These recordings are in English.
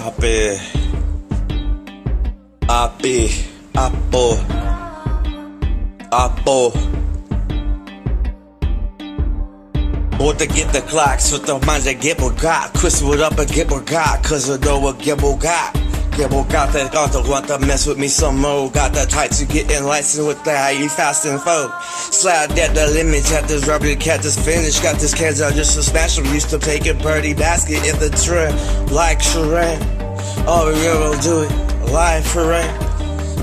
Ape, Ape, Apo, Apo. Or to get the clocks with the that get what got. Chris would up and get what got, cause I know what get what got. Get what got that got to want to mess with me some more. Got the to get in license with the how you fast and foe. Slide at the limit, had this rubber cat this finish. Got this cans out just to smash them. Used to take a birdie basket in the trend, like Sharon. All we ever do it, live for rain.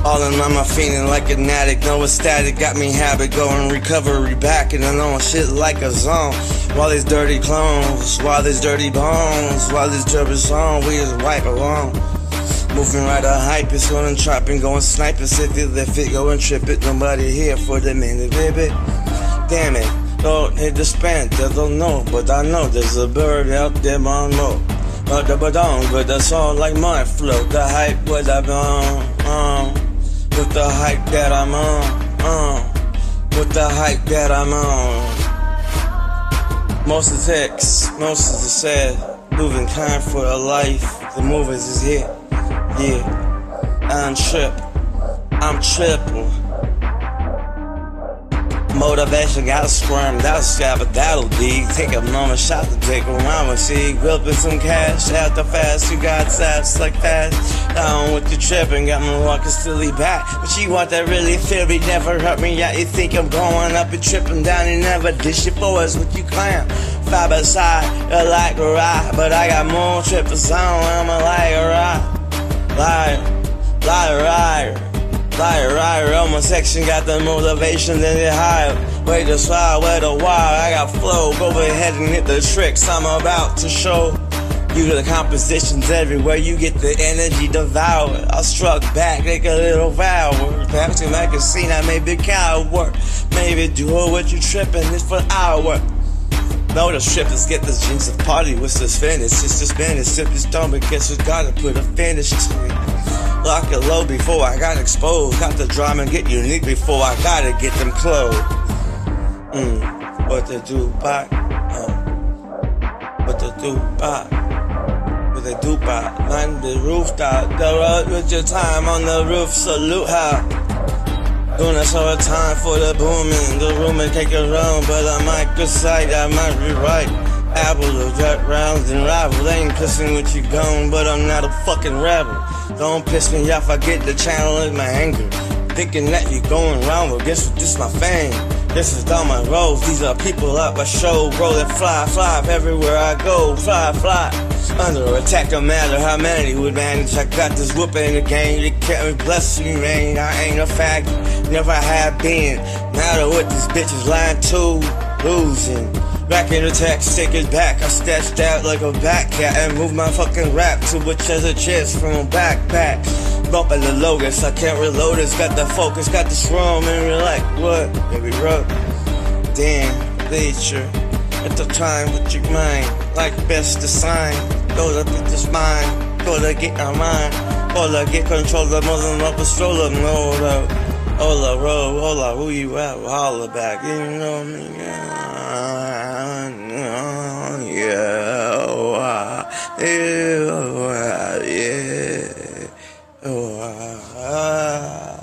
All in on my feeling like an addict, no static, got me habit going recovery back and on shit like a zone. While these dirty clones, while these dirty bones, while this dirty song, we just wipe along. Moving right a hype, it's going trapping, going sniping, if it, if it, go and trip it, nobody here for the minute, baby. Damn it, don't hit the span, they don't know, but I know there's a bird out there on more. But the badong, but that's all like my flow, the hype was I've on, um with the hype that I'm on, uh, with the hype that I'm on. Most of the text, most of the sad, moving time for a life. The movies is here, yeah. I'm trip, I'm triple. Motivation gotta squirm, that'll scab, but that'll be. Take a moment, shot to take around and see. Whipping some cash after fast, you got saps like fast. Down with the trip and got me walking silly back. But you want that really me, never hurt me. Yeah, you think I'm going up and tripping down, you never dish it for us, what you claim. Five by side, you like a ride, but I got more trippers on, I'm a like a ride. Liar, liar, liar. Liar, liar, on my section got the motivation, then it higher. Way to slide, way to wire, I got flow. Go ahead and hit the tricks I'm about to show. You the compositions everywhere, you get the energy devoured. I struck back like a little vow. Perhaps I may be coward. Maybe do it what you tripping, it's for hour. No, the strippers get the jeans of party, with this finish? It's just finish, sip this stone, but guess we gotta put a finish to it. Lock it low before I got exposed. Got the drama and get unique before I gotta get them clothes. Mm, what they do back? Uh, what they do? What they do back? Man, the rooftop. Go up with your time on the roof. Salute how. This all the time for the booming. The room and take run, but I might go sight, I might rewrite. Apple of jet rounds and rival. ain't pissing with you gone, but I'm not a fucking rebel. Don't piss me off, I get the channel in my anger. Thinking that you're going wrong, but guess what? This my fame. This is down my. These are people up my show. Rolling fly, fly everywhere I go. Fly, fly. Under attack, no matter how many would manage. I got this whooping in the game. You can't bless me, man. I ain't a faggot. Never have been. Matter what these bitches lying to. Losing. Back in the text, take it back. I stashed out like a back cat and move my fucking rap to a treasure chest from a backpack. Bumping the logos, I can't reload this. Got the focus, got the strong and relax. What? Baby, rub. Damn, nature. At the time with your mind, like best design. Go to beat this mind, go to get our mind. Go to get control of the mother up a stroller. No, no. Hola, roll, hola, who you at? Holla back, you know me, yeah. 哎